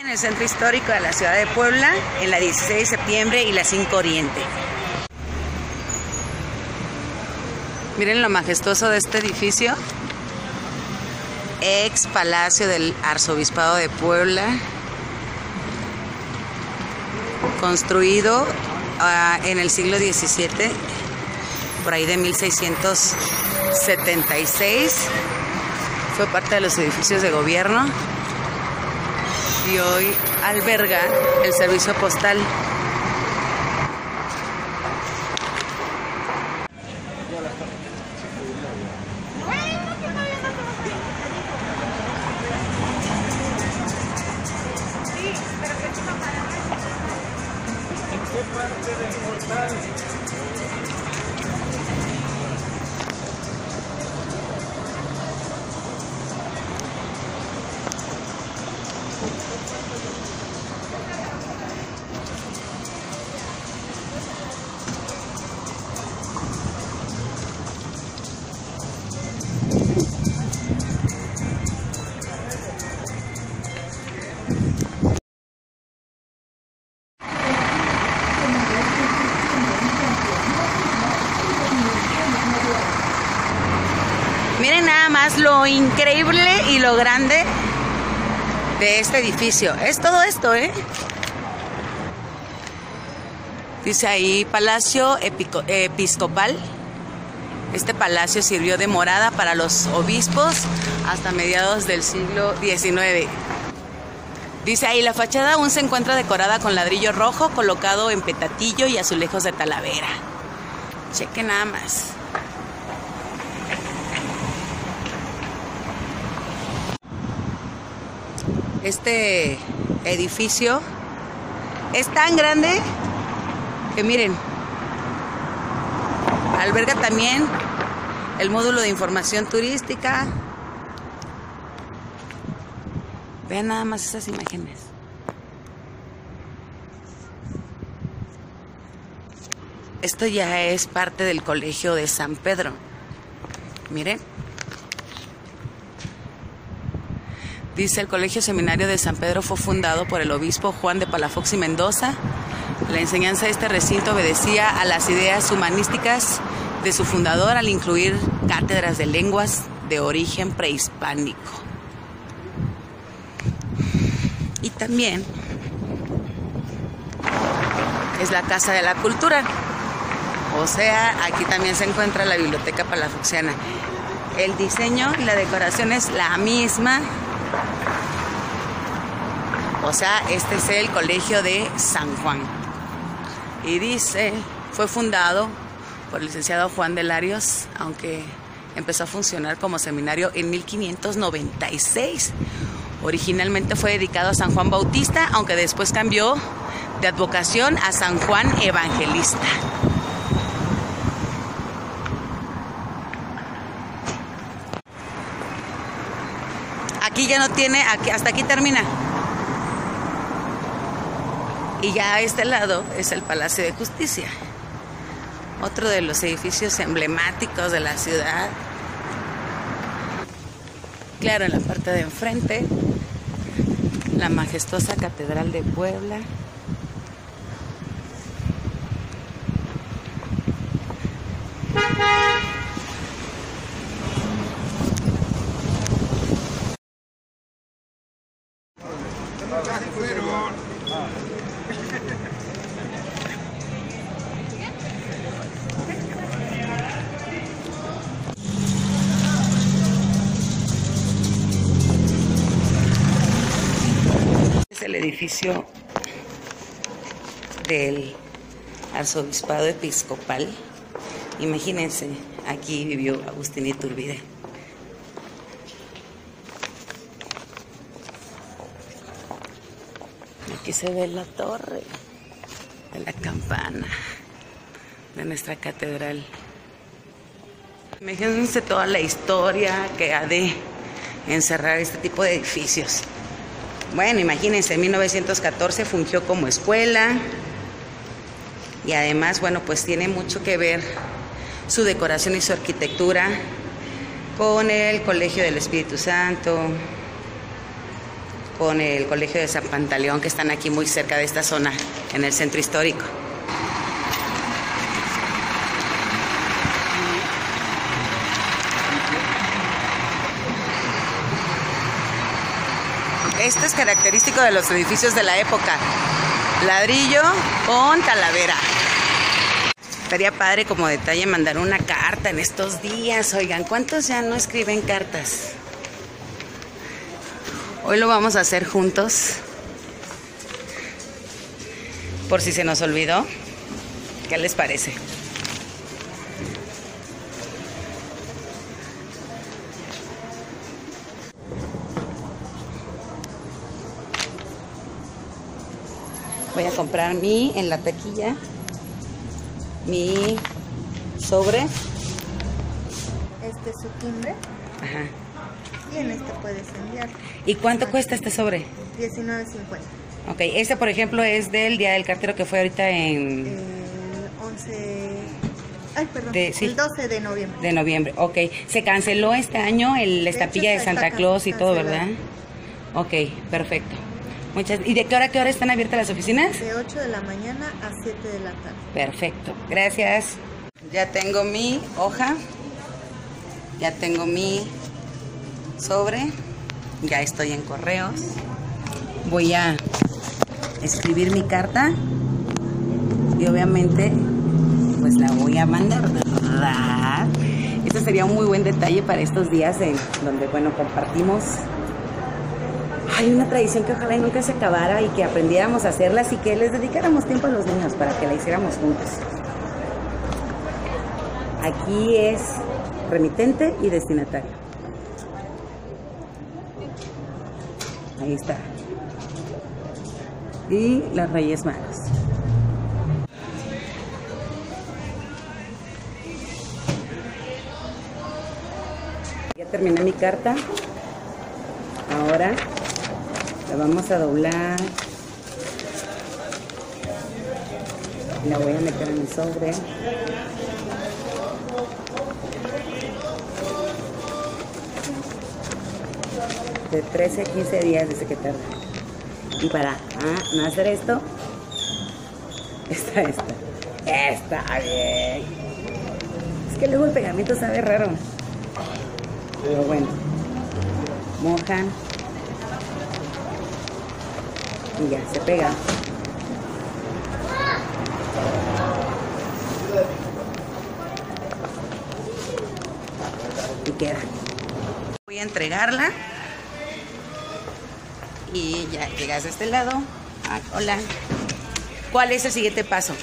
En el centro histórico de la ciudad de Puebla, en la 16 de septiembre y la 5 Oriente. Miren lo majestuoso de este edificio. Ex Palacio del Arzobispado de Puebla. Construido uh, en el siglo XVII, por ahí de 1676. Fue parte de los edificios de gobierno y hoy alberga el servicio postal. Miren nada más lo increíble y lo grande de este edificio. Es todo esto, ¿eh? Dice ahí Palacio Episcopal. Este palacio sirvió de morada para los obispos hasta mediados del siglo XIX. Dice ahí, la fachada aún se encuentra decorada con ladrillo rojo colocado en petatillo y azulejos de talavera. Cheque nada más. Este edificio es tan grande que miren, alberga también el módulo de información turística. Vean nada más esas imágenes. Esto ya es parte del colegio de San Pedro. Miren. Dice el Colegio Seminario de San Pedro fue fundado por el obispo Juan de Palafox y Mendoza. La enseñanza de este recinto obedecía a las ideas humanísticas de su fundador al incluir cátedras de lenguas de origen prehispánico. Y también es la Casa de la Cultura. O sea, aquí también se encuentra la Biblioteca Palafoxiana. El diseño y la decoración es la misma o sea, este es el colegio de San Juan. Y dice, fue fundado por el licenciado Juan de Larios, aunque empezó a funcionar como seminario en 1596. Originalmente fue dedicado a San Juan Bautista, aunque después cambió de advocación a San Juan Evangelista. Aquí ya no tiene, hasta aquí termina. Y ya a este lado es el Palacio de Justicia, otro de los edificios emblemáticos de la ciudad. Claro, en la parte de enfrente, la majestuosa Catedral de Puebla. El edificio del arzobispado episcopal. Imagínense, aquí vivió Agustín Iturbide. Aquí se ve la torre de la campana de nuestra catedral. Imagínense toda la historia que ha de encerrar este tipo de edificios. Bueno, imagínense, en 1914 fungió como escuela y además, bueno, pues tiene mucho que ver su decoración y su arquitectura con el Colegio del Espíritu Santo, con el Colegio de San Pantaleón, que están aquí muy cerca de esta zona, en el centro histórico. Esto es característico de los edificios de la época. Ladrillo con calavera. Estaría padre como detalle mandar una carta en estos días. Oigan, ¿cuántos ya no escriben cartas? Hoy lo vamos a hacer juntos. Por si se nos olvidó. ¿Qué les parece? Voy a comprar mi en la taquilla mi sobre. Este es su timbre Ajá. y en este puedes enviar. ¿Y cuánto cuesta este sobre? 19.50. Ok, este por ejemplo es del Día del Cartero que fue ahorita en... El 11. Ay, perdón. De- sí. El 12 de noviembre. de noviembre. Ok, se canceló este año el, la De estampilla de Santa Claus y todo. ¿verdad? Ok, perfecto. Muchas, ¿Y de qué hora a qué hora están abiertas las oficinas? De 8 de la mañana a 7 de la tarde. Perfecto, gracias. Ya tengo mi hoja, ya tengo mi sobre, ya estoy en correos. Voy a escribir mi carta y obviamente pues la voy a mandar, ¿verdad? Este sería un muy buen detalle para estos días en donde, bueno, compartimos hay una tradición que ojalá nunca se acabara y que aprendiéramos a hacerlas y que les dedicáramos tiempo a los niños para que la hiciéramos juntos. Aquí es remitente y destinatario. Ahí está. Y las Reyes Magos. Ya terminé mi carta. Ahora la vamos a doblar. La voy a meter en el sobre. De 13 a 15 días desde que tarda. Y para ah, no hacer esto, está esta. Está bien. Es que luego el pegamento sabe raro. Pero bueno mojan y ya se pega. Y queda. Voy a entregarla y ya llegas a este lado. Ah, hola. ¿Cuál es el siguiente paso?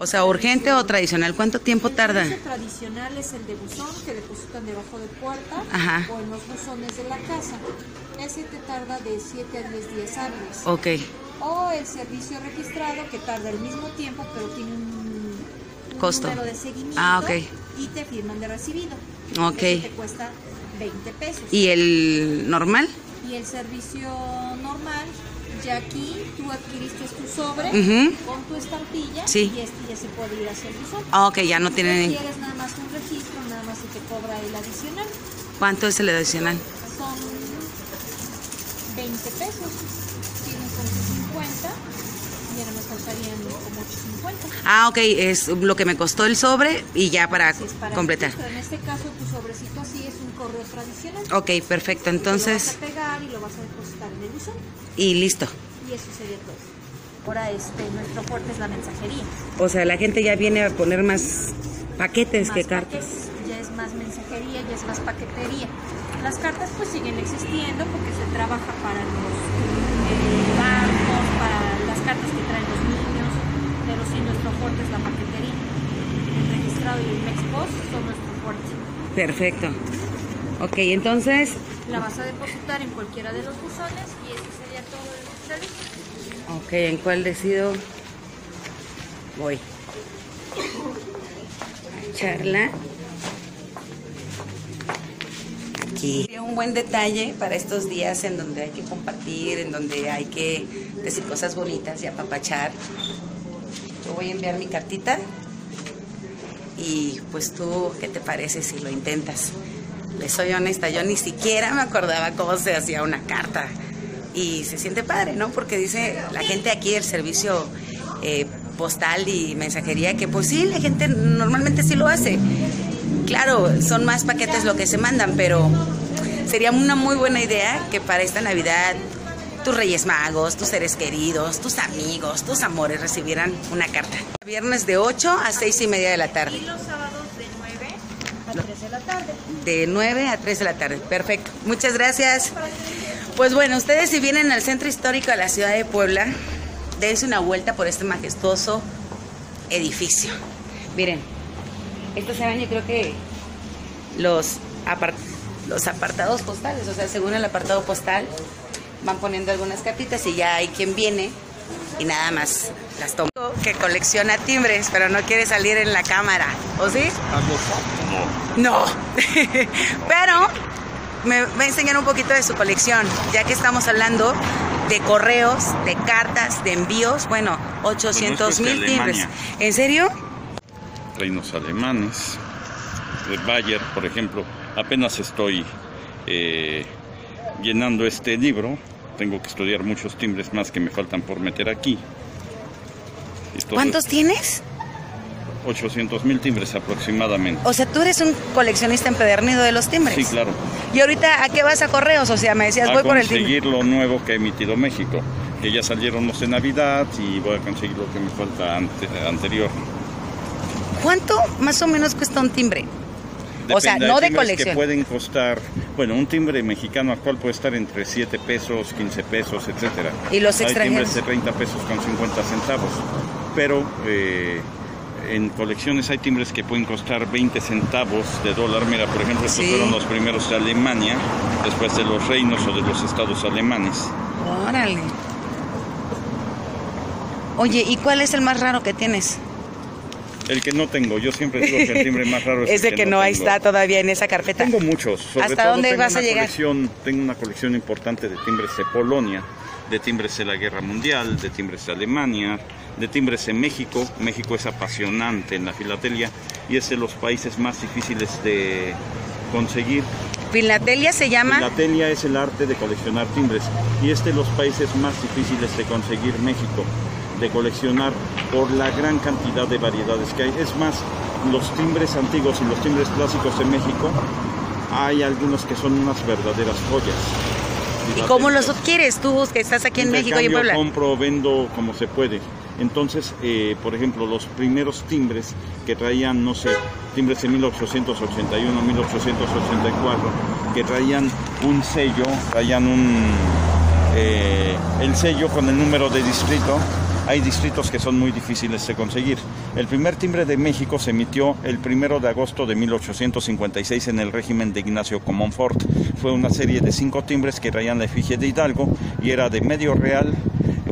O sea, urgente o tradicional, ¿cuánto tiempo tarda? El servicio tradicional es el de buzón que depositan debajo de puerta Ajá. o en los buzones de la casa. Ese te tarda de 7 a 10 días hábiles. Ok, O el servicio registrado que tarda el mismo tiempo pero tiene un, un Costo. número de seguimiento Ah, ok. y te firman de recibido. Ok. Ese te cuesta 20 pesos. ¿y el normal? Y el servicio normal, ya aquí tú adquiriste tu sobre con tu estampilla Sí. y este ya se puede ir hacia el buzón. Ah, ok, ya no Si tiene... quieres nada más un registro, nada más se te cobra el adicional. ¿Cuánto es el adicional? Son 20 pesos. Tienes 11.50 y ahora me faltarían como 8.50. Ah, ok, es lo que me costó el sobre y ya para Si es para completar. registro. En este caso, tu sobrecito así es un correo tradicional. Ok, perfecto, entonces... Lo vas a pegar y lo vas a depositar en el buzón. Y listo. Y eso sería todo. Ahora este, nuestro fuerte es la mensajería. O sea, la gente ya viene a poner más paquetes Más que cartas. paquetes, ya es más mensajería, ya es más paquetería. Las cartas pues siguen existiendo porque se trabaja para los eh, bancos, para las cartas que traen los niños, pero sí nuestro fuerte es la paquetería. El registrado y el Mexpost son nuestro fuerte. Perfecto. Ok, entonces... La vas a depositar en cualquiera de los buzones y eso sería todo el servicio. Ok, ¿en cuál decido? Voy. A echarla. Aquí. Un buen detalle para estos días en donde hay que compartir, en donde hay que decir cosas bonitas y apapachar. Voy a enviar mi cartita y pues tú, ¿qué te parece si lo intentas? Les soy honesta, yo ni siquiera me acordaba cómo se hacía una carta. y se siente padre, ¿no? Porque dice la gente aquí el servicio eh, postal y mensajería que pues sí, la gente normalmente sí lo hace. Claro, son más paquetes lo que se mandan, pero sería una muy buena idea que para esta Navidad tus Reyes Magos, tus seres queridos, tus amigos, tus amores recibieran una carta. Viernes de 8 a 6 y media de la tarde. Y los sábados de 9 a 3 de la tarde. De 9 a 3 de la tarde. Perfecto. Muchas gracias. Pues bueno, ustedes si vienen al centro histórico de la ciudad de Puebla, dense una vuelta por este majestuoso edificio. Miren, estos serán yo creo que los, apar- los apartados postales, o sea, según el apartado postal, van poniendo algunas cartitas y ya hay quien viene y nada más las toma. Que colecciona timbres, pero no quiere salir en la cámara, ¿o sí? No, pero me va a enseñar un poquito de su colección, ya que estamos hablando de correos, de cartas, de envíos, bueno, 800 mil de timbres. ¿En serio? reinos alemanes, de Bayer, por ejemplo. Apenas estoy eh, llenando este libro. Tengo que estudiar muchos timbres más que me faltan por meter aquí. Entonces, ¿Cuántos tienes? 800 mil timbres aproximadamente. O sea, tú eres un coleccionista empedernido de los timbres. Sí, claro. ¿Y ahorita a qué vas a correos? O sea, me decías, a voy por el timbre. conseguir lo nuevo que ha emitido México. Que ya salieron los de Navidad y voy a conseguir lo que me falta ante- anterior. ¿Cuánto más o menos cuesta un timbre? O sea, Depende, no de colección. que pueden costar, bueno, un timbre mexicano actual puede estar entre 7 pesos, 15 pesos, etcétera. ¿Y los Hay extranjeros? timbres de 30 pesos con 50 centavos. Pero eh, en colecciones hay timbres que pueden costar 20 centavos de dólar. Mira, por ejemplo, estos Sí. fueron los primeros de Alemania, después de los reinos o de los estados alemanes. Órale. Oye, ¿y cuál es el más raro que tienes? El que no tengo, yo siempre digo que el timbre más raro es Ese el que no tengo. está todavía en esa carpeta. Tengo muchos. Sobre ¿Hasta todo dónde tengo vas a una llegar? Colección, tengo una colección importante de timbres de Polonia, de timbres de la Guerra Mundial, de timbres de Alemania, de timbres de México. México es apasionante en la filatelia y es de los países más difíciles de conseguir. Filatelia se llama. Filatelia es el arte de coleccionar timbres y es de los países más difíciles de conseguir México, de coleccionar por la gran cantidad de variedades que hay. Es más, los timbres antiguos y los timbres clásicos de México, hay algunos que son unas verdaderas joyas. ¿Y cómo los adquieres tú que estás aquí en México y en Puebla? compro, vendo como se puede. Entonces, eh, por ejemplo, los primeros timbres que traían, no sé, timbres de 1881, 1884, que traían un sello, traían un eh, el sello con el número de distrito. Hay distritos que son muy difíciles de conseguir. El primer timbre de México se emitió el primero de agosto de 1856 en el régimen de Ignacio Comonfort. Fue una serie de cinco timbres que traían la efigie de Hidalgo y era de medio real,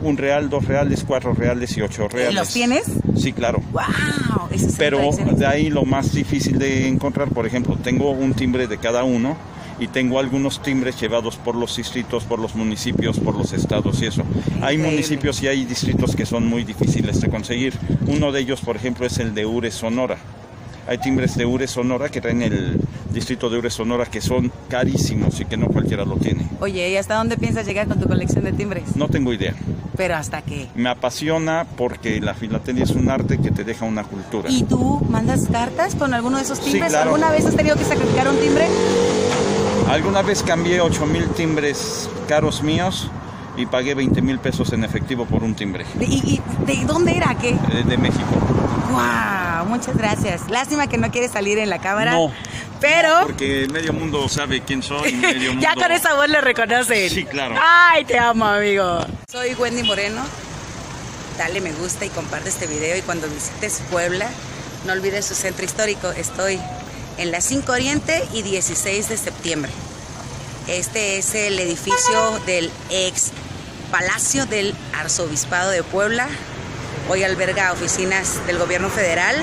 un real, dos reales, cuatro reales y ocho reales. los tienes? Sí, claro. ¡Wow! Pero de ahí lo más difícil de encontrar, por ejemplo, tengo un timbre de cada uno y tengo algunos timbres llevados por los distritos, por los municipios, por los estados y eso. Hay Increíble. municipios y hay distritos que son muy difíciles de conseguir. Uno de ellos, por ejemplo, es el de Ure, Sonora. Hay timbres de Ure, Sonora que traen el distrito de Ure, Sonora que son carísimos y que no cualquiera lo tiene. Oye, ¿y hasta dónde piensas llegar con tu colección de timbres? No tengo idea. Pero hasta qué. Me apasiona porque la filatelia es un arte que te deja una cultura. ¿Y tú mandas cartas con alguno de esos Sí, timbres? claro. ¿Alguna vez has tenido que sacrificar un timbre? Alguna vez cambié 8 mil timbres caros míos y pagué 20 mil pesos en efectivo por un timbre ¿De, y, y de dónde era? ¿Qué? eh, de México. ¡Wow! Muchas gracias. Lástima que no quieres salir en la cámara. No. Pero Porque medio mundo sabe quién soy. Medio mundo... ya con esa voz le reconocen. Sí, claro. ¡Ay, te amo, amigo! Soy Wendy Moreno. Dale me gusta y comparte este video. Y cuando visites Puebla, no olvides su centro histórico. Estoy en la 5 Oriente y 16 de septiembre. Este es el edificio del ex Palacio del Arzobispado de Puebla. Hoy alberga oficinas del gobierno federal,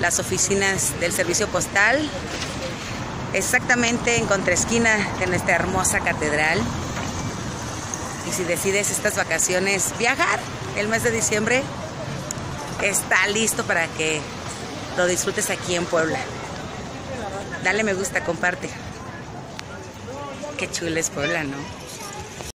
las oficinas del servicio postal, exactamente en contraesquina de nuestra hermosa catedral. Y si decides estas vacaciones viajar el mes de diciembre, está listo para que lo disfrutes aquí en Puebla. Dale me gusta, comparte. Qué chula es Puebla, ¿no?